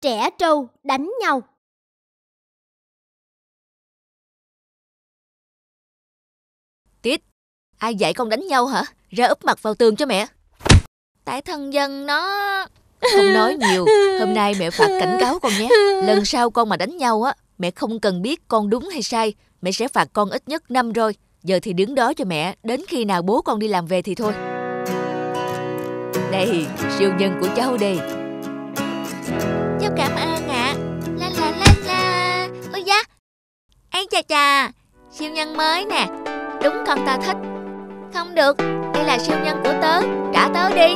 Trẻ trâu đánh nhau. Tiết, ai dạy con đánh nhau hả? Ra úp mặt vào tường cho mẹ. Tại thân dân nó... Không nói nhiều, hôm nay mẹ phạt cảnh cáo con nhé. Lần sau con mà đánh nhau á, mẹ không cần biết con đúng hay sai. Mẹ sẽ phạt con ít nhất năm rồi. Giờ thì đứng đó cho mẹ, đến khi nào bố con đi làm về thì thôi. Đây, siêu nhân của cháu đây. Ây chà chà. Siêu nhân mới nè. Đúng con ta thích. Không được. Đây là siêu nhân của tớ. Trả tớ đi.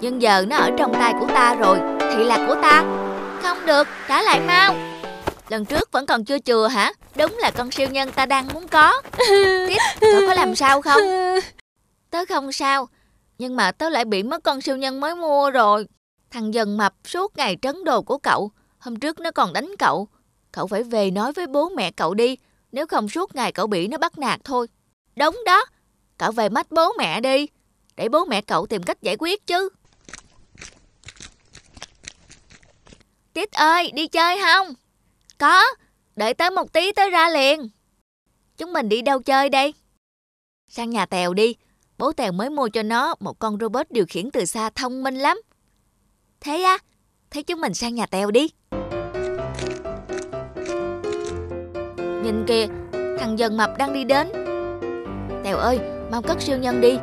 Nhưng giờ nó ở trong tay của ta rồi. Thì là của ta. Không được. Trả lại mau. Lần trước vẫn còn chưa chừa hả? Đúng là con siêu nhân ta đang muốn có. Tiếp, cậu có làm sao không? Tớ không sao. Nhưng mà tớ lại bị mất con siêu nhân mới mua rồi. Thằng dần mập suốt ngày trấn đồ của cậu. Hôm trước nó còn đánh cậu. Cậu phải về nói với bố mẹ cậu đi. Nếu không suốt ngày cậu bị nó bắt nạt thôi. Đúng đó. Cậu về mách bố mẹ đi. Để bố mẹ cậu tìm cách giải quyết chứ. Tít ơi, đi chơi không? Có, đợi tới một tí tới ra liền. Chúng mình đi đâu chơi đây? Sang nhà Tèo đi. Bố Tèo mới mua cho nó một con robot điều khiển từ xa thông minh lắm. Thế á, thế chúng mình sang nhà Tèo đi. Nhìn kìa, thằng dần mập đang đi đến. Tèo ơi, mau cất siêu nhân đi.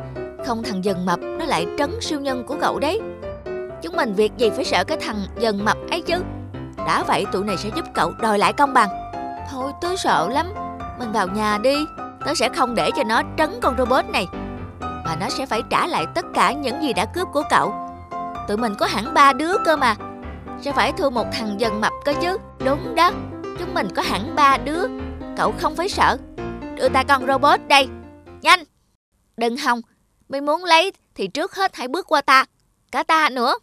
Không thằng dần mập nó lại trấn siêu nhân của cậu đấy. Chúng mình việc gì phải sợ cái thằng dần mập ấy chứ. Đã vậy tụi này sẽ giúp cậu đòi lại công bằng. Thôi tớ sợ lắm. Mình vào nhà đi. Tớ sẽ không để cho nó trấn con robot này. Mà nó sẽ phải trả lại tất cả những gì đã cướp của cậu. Tụi mình có hẳn ba đứa cơ mà. Sẽ phải thua một thằng dần mập cơ chứ. Đúng đó. Chúng mình có hẳn ba đứa. Cậu không phải sợ. Đưa ta con robot đây. Nhanh. Đừng hòng. Mày muốn lấy thì trước hết hãy bước qua ta. Cả ta nữa.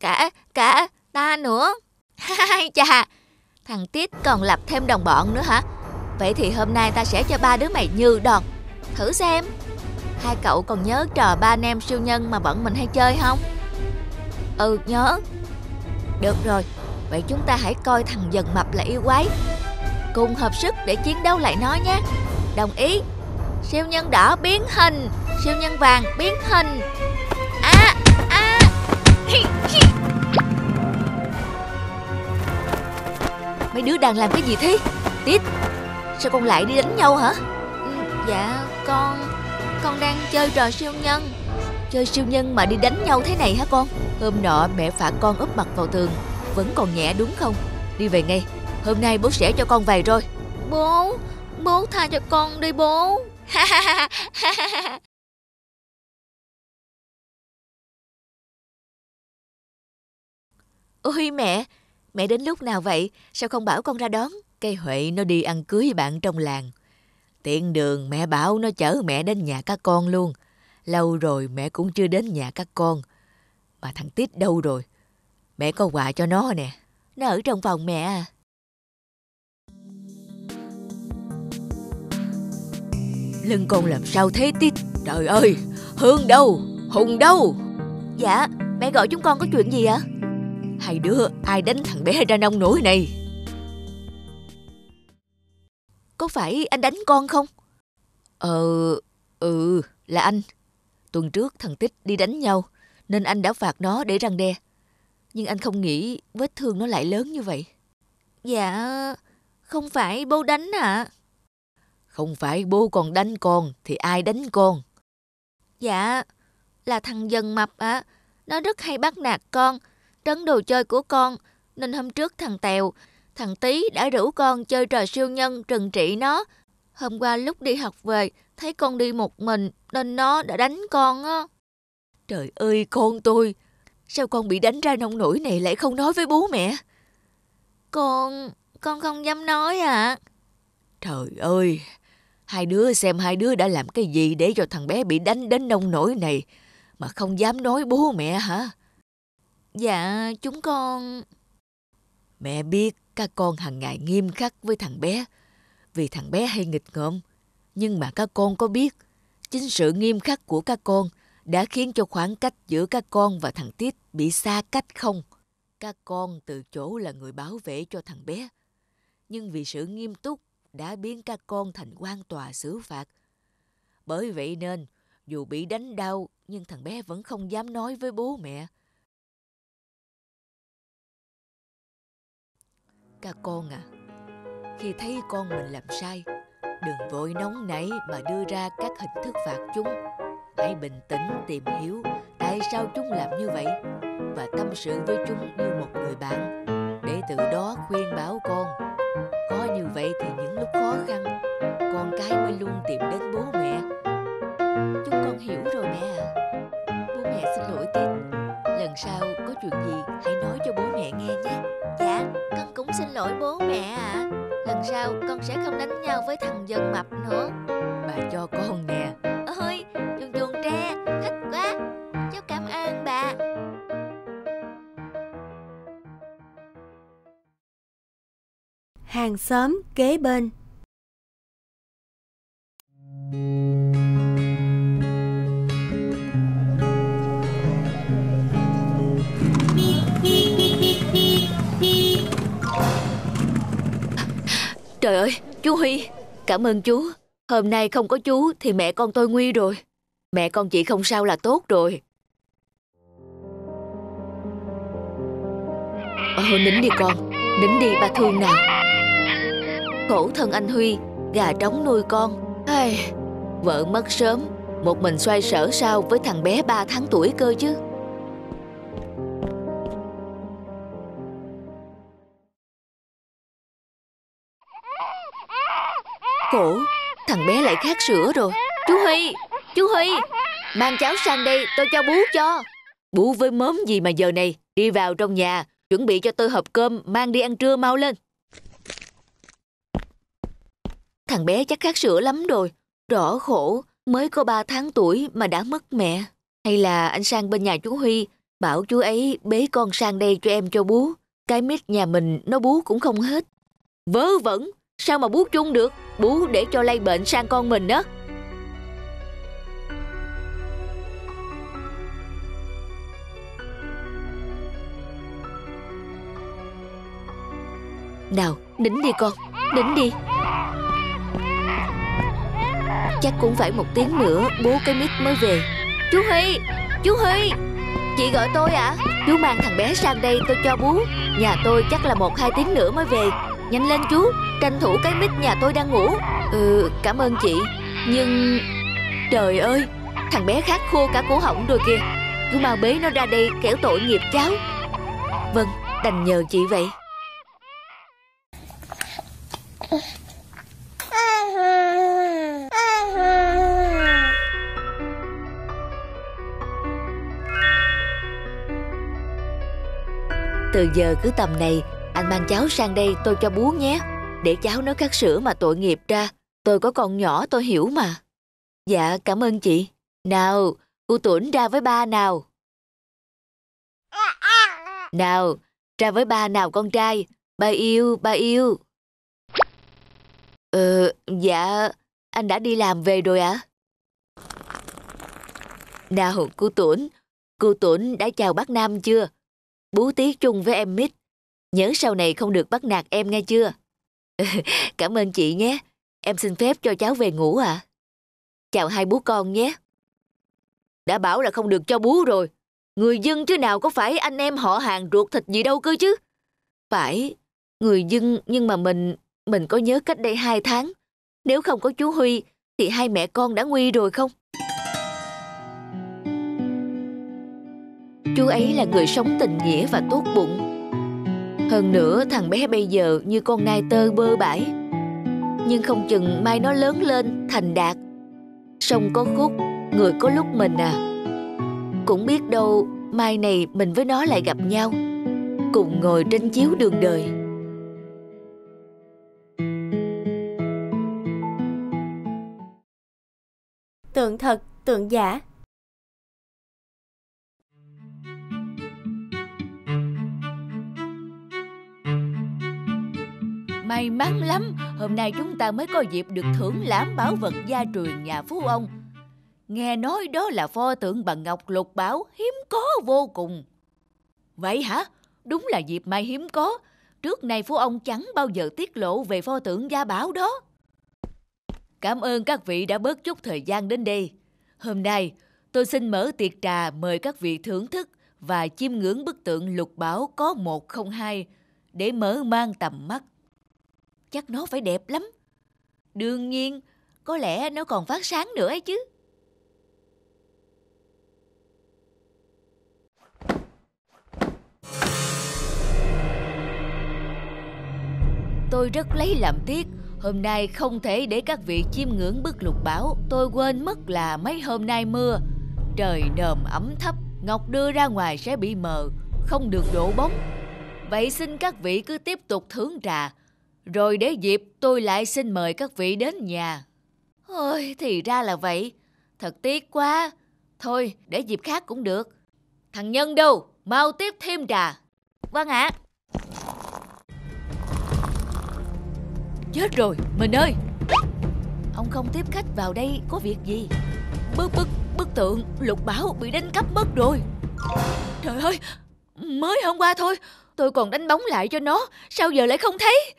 Cả, cả ta nữa. Hai chà, thằng Tít còn lập thêm đồng bọn nữa hả? Vậy thì hôm nay ta sẽ cho ba đứa mày như đòn. Thử xem. Hai cậu còn nhớ trò ba anh em siêu nhân mà bọn mình hay chơi không? Ừ, nhớ. Được rồi, vậy chúng ta hãy coi thằng dần mập là yêu quái. Cùng hợp sức để chiến đấu lại nó nhé. Đồng ý. Siêu nhân đỏ biến hình, siêu nhân vàng biến hình. À, à. Hi, hi. Mấy đứa đang làm cái gì thế? Tít, sao con lại đi đánh nhau hả? Ừ, dạ, con con đang chơi trò siêu nhân. Chơi siêu nhân mà đi đánh nhau thế này hả con? Hôm nọ mẹ phạt con úp mặt vào tường, vẫn còn nhẹ đúng không? Đi về ngay, hôm nay bố sẽ cho con vài rồi. Bố, bố tha cho con đi bố. Ôi mẹ, mẹ đến lúc nào vậy? Sao không bảo con ra đón? Cây Huệ nó đi ăn cưới bạn trong làng. Tiện đường mẹ bảo nó chở mẹ đến nhà các con luôn. Lâu rồi mẹ cũng chưa đến nhà các con. Mà thằng Tít đâu rồi? Mẹ có quà cho nó nè. Nó ở trong phòng mẹ à. Lưng con làm sao thế Tít? Trời ơi, Hương đâu? Hùng đâu? dạ, mẹ gọi chúng con có chuyện gì ạ? Hai đứa ai đánh thằng bé ra nông nổi này? Có phải anh đánh con không? Ờ, ừ, là anh. Tuần trước thằng Tích đi đánh nhau, nên anh đã phạt nó để răng đe. Nhưng anh không nghĩ vết thương nó lại lớn như vậy. Dạ, không phải bố đánh ạ. Không phải bố còn đánh con, thì ai đánh con? Dạ, là thằng dần mập ạ. Nó rất hay bắt nạt con, trấn đồ chơi của con. Nên hôm trước thằng Tèo, thằng Tý đã rủ con chơi trò siêu nhân trừng trị nó. Hôm qua lúc đi học về, thấy con đi một mình nên nó đã đánh con á. Trời ơi con tôi, sao con bị đánh ra nông nổi này lại không nói với bố mẹ? Con, con không dám nói ạ. Trời ơi, hai đứa xem hai đứa đã làm cái gì để cho thằng bé bị đánh đến nông nổi này mà không dám nói bố mẹ hả? Dạ, chúng con... Mẹ biết các con hàng ngày nghiêm khắc với thằng bé vì thằng bé hay nghịch ngợm. Nhưng mà các con có biết chính sự nghiêm khắc của các con đã khiến cho khoảng cách giữa các con và thằng Tít bị xa cách không? các con từ chỗ là người bảo vệ cho thằng bé. Nhưng vì sự nghiêm túc đã biến các con thành quan tòa xử phạt. Bởi vậy nên, dù bị đánh đau, nhưng thằng bé vẫn không dám nói với bố mẹ. Các con à, khi thấy con mình làm sai, đừng vội nóng nảy mà đưa ra các hình thức phạt chúng. Hãy bình tĩnh tìm hiểu tại sao chúng làm như vậy và tâm sự với chúng như một người bạn để từ đó khuyên bảo con. Có như vậy thì những lúc khó khăn, con cái mới luôn tìm đến bố mẹ. Chúng con hiểu rồi mẹ à. Bố mẹ xin lỗi Tin Lần sau có chuyện gì hãy nói cho bố mẹ nghe nhé. Dạ, con cũng xin lỗi bố mẹ ạ. À. Lần sau con sẽ không đánh nhau với thằng dân mập nữa. Bà cho con nè. Hàng xóm kế bên Trời ơi, chú Huy, cảm ơn chú. Hôm nay không có chú thì mẹ con tôi nguy rồi. Mẹ con chị không sao là tốt rồi. Ờ, nín đi con, nín đi ba thương nào. Khổ thân anh Huy, gà trống nuôi con. Ai, vợ mất sớm, một mình xoay sở sao với thằng bé 3 tháng tuổi cơ chứ. Khổ, thằng bé lại khát sữa rồi. Chú Huy, chú Huy, mang cháo sang đây tôi cho bú cho. Bú với mớm gì mà giờ này, đi vào trong nhà, chuẩn bị cho tôi hộp cơm, mang đi ăn trưa mau lên. Thằng bé chắc khát sữa lắm rồi, rõ khổ, mới có 3 tháng tuổi mà đã mất mẹ. Hay là anh sang bên nhà chú Huy, bảo chú ấy bế con sang đây cho em cho bú. Cái mít nhà mình nó bú cũng không hết. Vớ vẩn, sao mà bú chung được? Bú để cho lây bệnh sang con mình đó. Nào, đính đi con, đính đi. Chắc cũng phải một tiếng nữa bố cái mít mới về. Chú Huy, chú Huy, chị gọi tôi ạ. À? Chú mang thằng bé sang đây tôi cho bú. Nhà tôi chắc là một hai tiếng nữa mới về. Nhanh lên chú, tranh thủ cái mít nhà tôi đang ngủ. Ừ, cảm ơn chị. Nhưng... Trời ơi, thằng bé khát khô cả cổ họng rồi kìa. Cứ mau bế nó ra đây kẻo tội nghiệp cháu. Vâng, đành nhờ chị vậy. Từ giờ cứ tầm này, Anh mang cháu sang đây tôi cho bú nhé. Để cháu nó cắt sữa mà tội nghiệp ra, Tôi có con nhỏ tôi hiểu mà. Dạ cảm ơn chị. Nào, cô Tuấn ra với ba nào. Nào, ra với ba nào con trai? Ba yêu ba yêu. Ờ dạ Anh đã đi làm về rồi ạ. À? Nào, cô Tuấn Cô Tuấn đã chào bác Nam chưa? Bú tí chung với em Mít. Nhớ sau này không được bắt nạt em nghe chưa? Cảm ơn chị nhé. Em xin phép cho cháu về ngủ ạ. À? Chào hai bố con nhé. Đã bảo là không được cho bú rồi. Người dân chứ nào có phải anh em họ hàng ruột thịt gì đâu cơ chứ. Phải, người dân nhưng mà mình, mình có nhớ cách đây hai tháng. Nếu không có chú Huy thì hai mẹ con đã nguy rồi không? Chú ấy là người sống tình nghĩa và tốt bụng. Hơn nữa thằng bé bây giờ như con nai tơ bơ bãi. Nhưng không chừng mai nó lớn lên thành đạt. Sông có khúc, người có lúc mình à. Cũng biết đâu mai này mình với nó lại gặp nhau. Cùng ngồi trên chiếu đường đời. Tượng thật, tượng giả. May mắn lắm, hôm nay chúng ta mới có dịp được thưởng lãm bảo vật gia truyền nhà phú ông. Nghe nói đó là pho tượng bằng ngọc lục bảo hiếm có vô cùng. Vậy hả? Đúng là dịp may hiếm có. Trước nay phú ông chẳng bao giờ tiết lộ về pho tượng gia bảo đó. Cảm ơn các vị đã bớt chút thời gian đến đây. Hôm nay, tôi xin mở tiệc trà mời các vị thưởng thức và chiêm ngưỡng bức tượng lục bảo có 102 để mở mang tầm mắt. Chắc nó phải đẹp lắm. Đương nhiên, có lẽ nó còn phát sáng nữa ấy chứ. Tôi rất lấy làm tiếc Hôm nay không thể để các vị chiêm ngưỡng bức lục bảo Tôi quên mất là mấy hôm nay mưa Trời nồm ẩm thấp Ngọc đưa ra ngoài sẽ bị mờ Không được đổ bóng Vậy xin các vị cứ tiếp tục thưởng trà rồi để dịp tôi lại xin mời các vị đến nhà. Ôi thì ra là vậy. Thật tiếc quá. Thôi để dịp khác cũng được. Thằng Nhân đâu? Mau tiếp thêm trà. Vâng ạ. Chết rồi, mình ơi. Ông không tiếp khách vào đây có việc gì? Bức bức bức tượng lục bảo bị đánh cắp mất rồi. Trời ơi Mới hôm qua thôi Tôi còn đánh bóng lại cho nó Sao giờ lại không thấy?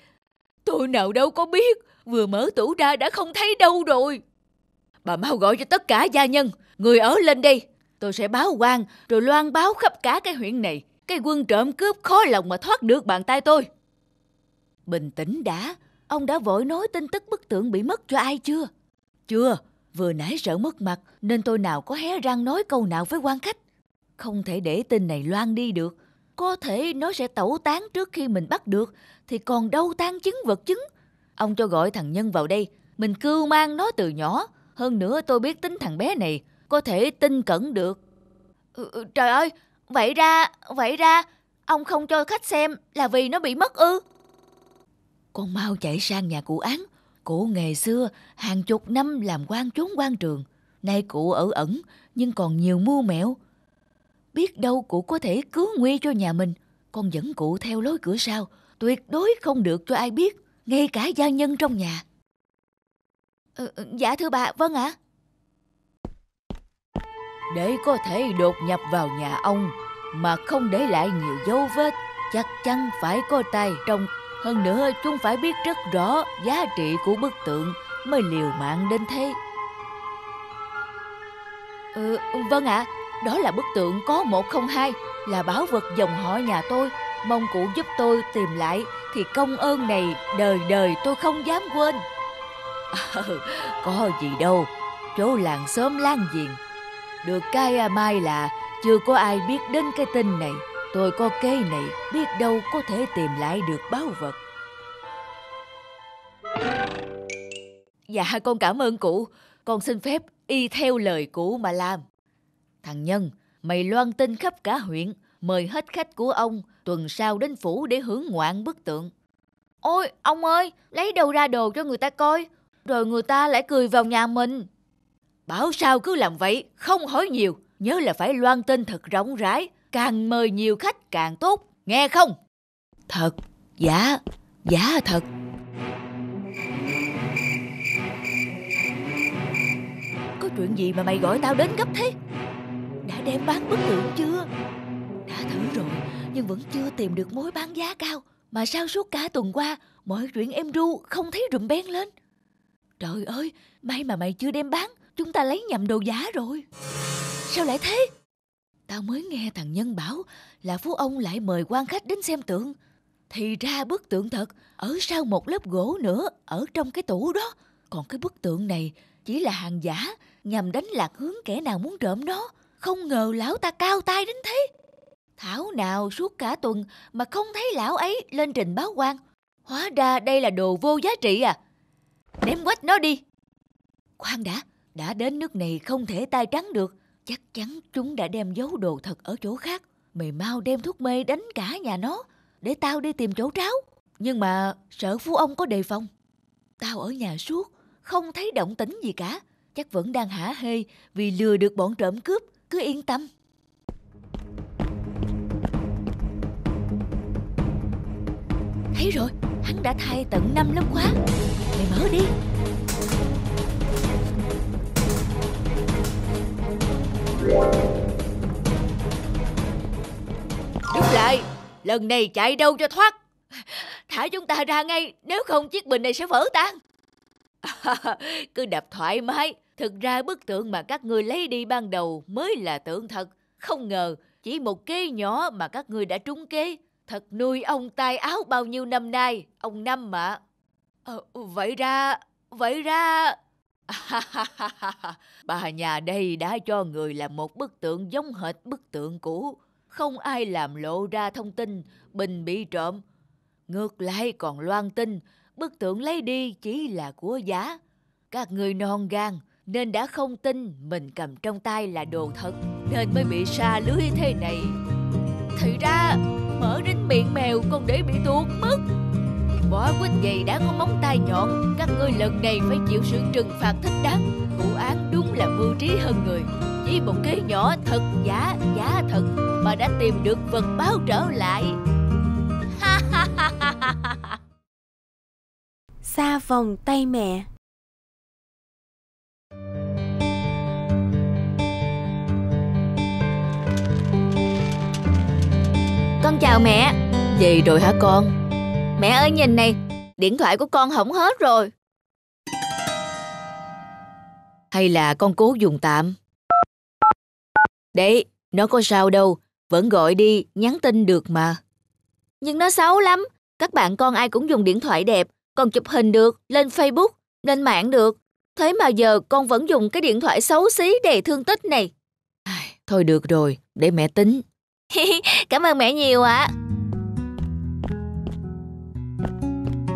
Tôi nào đâu có biết Vừa mở tủ ra đã không thấy đâu rồi Bà mau gọi cho tất cả gia nhân Người ở lên đây Tôi sẽ báo quan Rồi loan báo khắp cả cái huyện này Cái quân trộm cướp khó lòng mà thoát được bàn tay tôi Bình tĩnh đã Ông đã vội nói tin tức bức tượng bị mất cho ai chưa? Chưa, vừa nãy sợ mất mặt nên tôi nào có hé răng nói câu nào với quan khách. Không thể để tin này loan đi được. Có thể nó sẽ tẩu tán trước khi mình bắt được thì còn đâu tan chứng vật chứng. Ông cho gọi thằng Nhân vào đây, mình cưu mang nó từ nhỏ. Hơn nữa tôi biết tính thằng bé này, có thể tin cẩn được. Ừ, ừ, trời ơi, vậy ra, vậy ra, ông không cho khách xem là vì nó bị mất ư? Con mau chạy sang nhà cụ án. Cụ ngày xưa hàng chục năm làm quan trốn quan trường. Nay cụ ở ẩn nhưng còn nhiều mưu mẹo. Biết đâu cụ có thể cứu nguy cho nhà mình. Con dẫn cụ theo lối cửa sau. Tuyệt đối không được cho ai biết. Ngay cả gia nhân trong nhà. Ừ, dạ thưa bà, vâng ạ. Để có thể đột nhập vào nhà ông mà không để lại nhiều dấu vết, chắc chắn phải có tay trong hơn nữa chúng phải biết rất rõ giá trị của bức tượng mới liều mạng đến thế. Ừ, vâng ạ, đó là bức tượng có 102, là bảo vật dòng họ nhà tôi. Mong cụ giúp tôi tìm lại thì công ơn này đời đời tôi không dám quên. À, có gì đâu, chỗ làng xóm lan giềng. Được cái à, mai là chưa có ai biết đến cái tin này. Tôi có cây này biết đâu có thể tìm lại được báu vật. Dạ con cảm ơn cụ, con xin phép y theo lời cụ mà làm. Thằng Nhân, mày loan tin khắp cả huyện, mời hết khách của ông tuần sau đến phủ để hưởng ngoạn bức tượng. Ôi, ông ơi, lấy đâu ra đồ cho người ta coi, rồi người ta lại cười vào nhà mình. Bảo sao cứ làm vậy, không hỏi nhiều, nhớ là phải loan tin thật rộng rãi, càng mời nhiều khách càng tốt, nghe không? Thật, dạ, dạ thật. Có chuyện gì mà mày gọi tao đến gấp thế? Đem bán bức tượng chưa? Đã thử rồi, nhưng vẫn chưa tìm được mối bán giá cao. Mà sao suốt cả tuần qua, mọi chuyện em ru không thấy rùm beng lên? Trời ơi, may mà mày chưa đem bán, chúng ta lấy nhầm đồ giả rồi. Sao lại thế? Tao mới nghe thằng Nhân bảo là phú ông lại mời quan khách đến xem tượng. Thì ra bức tượng thật ở sau một lớp gỗ nữa ở trong cái tủ đó. Còn cái bức tượng này chỉ là hàng giả nhằm đánh lạc hướng kẻ nào muốn trộm nó. Không ngờ lão ta cao tay đến thế. Thảo nào suốt cả tuần mà không thấy lão ấy lên trình báo quan. Hóa ra đây là đồ vô giá trị à. Ném quách nó đi. Khoan đã, đã đến nước này không thể tay trắng được. Chắc chắn chúng đã đem giấu đồ thật ở chỗ khác. Mày mau đem thuốc mê đánh cả nhà nó, để tao đi tìm chỗ tráo. Nhưng mà sợ phú ông có đề phòng. Tao ở nhà suốt, không thấy động tĩnh gì cả. Chắc vẫn đang hả hê vì lừa được bọn trộm cướp, cứ yên tâm. Thấy rồi, hắn đã thay tận năm lớp khóa. Mày mở đi. Đứng lại Lần này chạy đâu cho thoát. Thả chúng ta ra ngay, nếu không chiếc bình này sẽ vỡ tan. Cứ đập thoải mái. Thực ra bức tượng mà các ngươi lấy đi ban đầu mới là tượng thật. Không ngờ, chỉ một kế nhỏ mà các ngươi đã trúng kế. Thật nuôi ông tai áo bao nhiêu năm nay, ông Năm mà. Ờ, vậy ra, vậy ra... bà nhà đây đã cho người làm một bức tượng giống hệt bức tượng cũ. Không ai làm lộ ra thông tin Bình bị trộm. Ngược lại còn loan tin bức tượng lấy đi chỉ là của giả. Các người non gan nên đã không tin mình cầm trong tay là đồ thật nên mới bị xa lưới thế này. Thì ra mở đến miệng mèo còn để bị tuột mất. Bỏ quýt vậy đã có móng tay nhọn, các ngươi lần này phải chịu sự trừng phạt thích đáng. Vụ án đúng là mưu trí hơn người. Chỉ một kế nhỏ thật giả, giả thật mà đã tìm được vật báo trở lại. Xa vòng tay mẹ Con chào mẹ Gì rồi hả con? Mẹ ơi nhìn này Điện thoại của con hỏng hết rồi Hay là con cố dùng tạm? Đấy, nó có sao đâu, vẫn gọi đi, nhắn tin được mà. Nhưng nó xấu lắm Các bạn con ai cũng dùng điện thoại đẹp còn chụp hình được, lên Facebook, lên mạng được Thế mà giờ con vẫn dùng cái điện thoại xấu xí đầy thương tích này Thôi được rồi, để mẹ tính. Cảm ơn mẹ nhiều ạ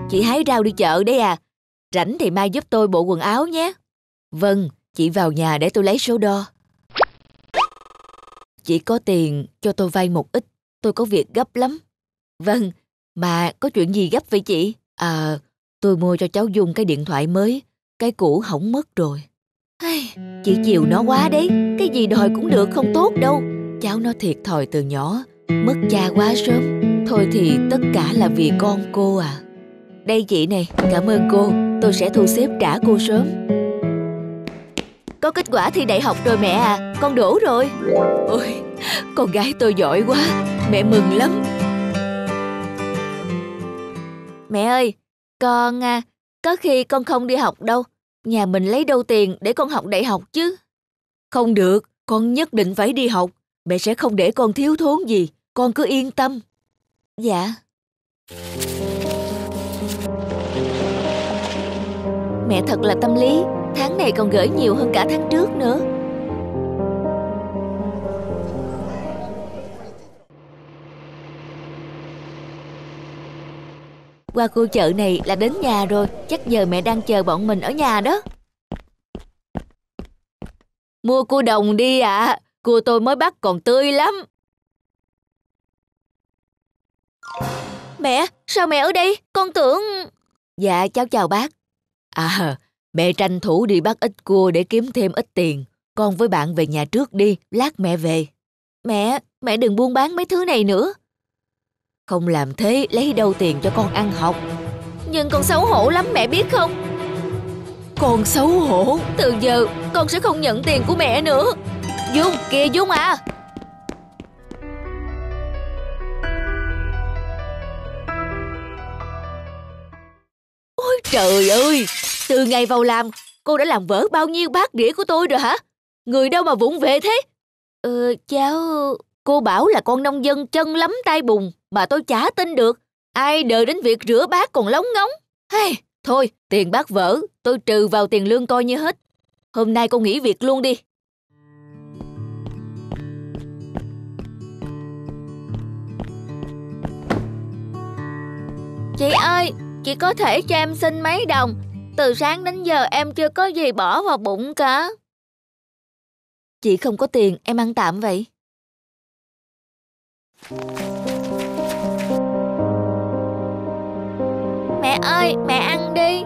Chị hái rau đi chợ đấy à. Rảnh thì mai giúp tôi bộ quần áo nhé. Vâng, chị vào nhà để tôi lấy số đo. Chị có tiền cho tôi vay một ít, tôi có việc gấp lắm. Vâng, mà có chuyện gì gấp vậy chị? À, tôi mua cho cháu Dung cái điện thoại mới, cái cũ hỏng mất rồi. Ai, chị chiều nó quá đấy, cái gì đòi cũng được không tốt đâu. Cháu nó thiệt thòi từ nhỏ, mất cha quá sớm. Thôi thì tất cả là vì con cô à. Đây chị này, cảm ơn cô, tôi sẽ thu xếp trả cô sớm. Có kết quả thi đại học rồi mẹ à Con đổ rồi Ôi, con gái tôi giỏi quá, mẹ mừng lắm. Mẹ ơi con à Có khi con không đi học đâu Nhà mình lấy đâu tiền để con học đại học chứ Không được, con nhất định phải đi học. Mẹ sẽ không để con thiếu thốn gì, con cứ yên tâm. Dạ Mẹ thật là tâm lý Tháng này còn gửi nhiều hơn cả tháng trước nữa Qua khu chợ này là đến nhà rồi Chắc giờ mẹ đang chờ bọn mình ở nhà đó Mua cua đồng đi ạ, cua tôi mới bắt còn tươi lắm. Mẹ, sao mẹ ở đây? Con tưởng... Dạ, cháu chào bác. À, mẹ tranh thủ đi bắt ít cua để kiếm thêm ít tiền. Con với bạn về nhà trước đi, lát mẹ về. Mẹ, mẹ đừng buôn bán mấy thứ này nữa Không làm thế lấy đâu tiền cho con ăn học. Nhưng con xấu hổ lắm mẹ biết không Con xấu hổ. Từ giờ con sẽ không nhận tiền của mẹ nữa Dung, kìa Dung à Ôi trời ơi, từ ngày vào làm, cô đã làm vỡ bao nhiêu bát đĩa của tôi rồi hả? Người đâu mà vụng về thế? Ờ, cháu... Cô bảo là con nông dân chân lắm tay bùn mà tôi chả tin được. Ai đợi đến việc rửa bát còn lóng ngóng. Hey, thôi, tiền bát vỡ, tôi trừ vào tiền lương coi như hết. Hôm nay cô nghỉ việc luôn đi. Chị ơi, chị có thể cho em xin mấy đồng Từ sáng đến giờ em chưa có gì bỏ vào bụng cả Chị không có tiền, em ăn tạm vậy. Mẹ ơi, mẹ ăn đi.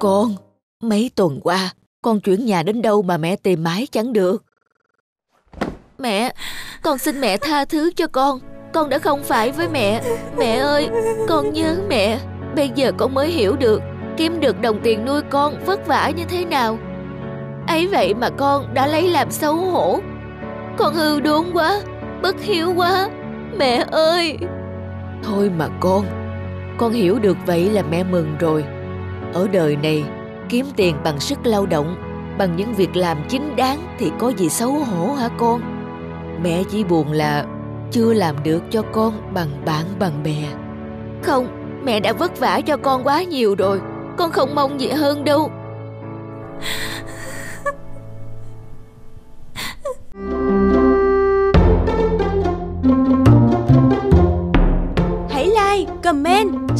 Con, mấy tuần qua, con chuyển nhà đến đâu mà mẹ tìm mãi chẳng được. Mẹ, con xin mẹ tha thứ cho con. Con đã không phải với mẹ. Mẹ ơi, con nhớ mẹ. Bây giờ con mới hiểu được Kiếm được đồng tiền nuôi con vất vả như thế nào ấy vậy mà con đã lấy làm xấu hổ. Con hư đốn quá Bất hiếu quá Mẹ ơi. Thôi mà con Con hiểu được vậy là mẹ mừng rồi. Ở đời này Kiếm tiền bằng sức lao động Bằng những việc làm chính đáng Thì có gì xấu hổ hả con? Mẹ chỉ buồn là Chưa làm được cho con bằng bạn bằng bè. Không Mẹ đã vất vả cho con quá nhiều rồi Con không mong gì hơn đâu